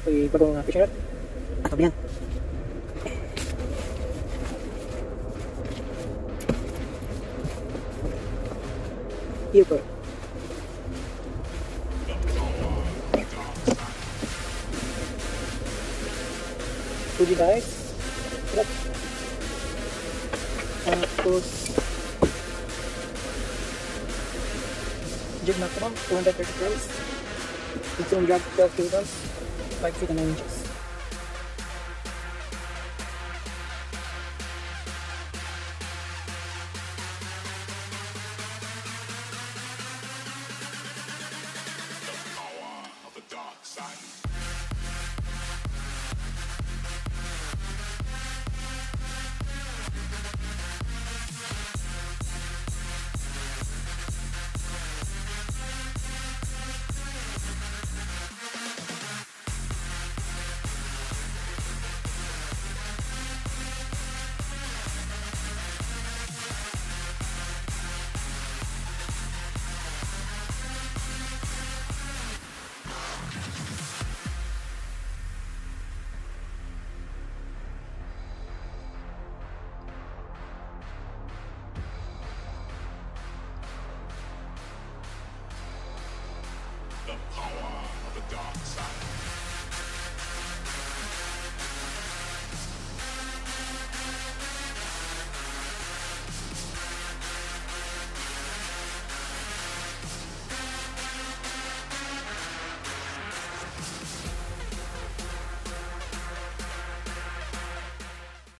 Ako'y bagong uh, fishing rod. Ato yan. Here po. Fuji guys. Sarap. Tapos jig na ito 230 grams. It's on drag 12 kilograms. like for the ninjas.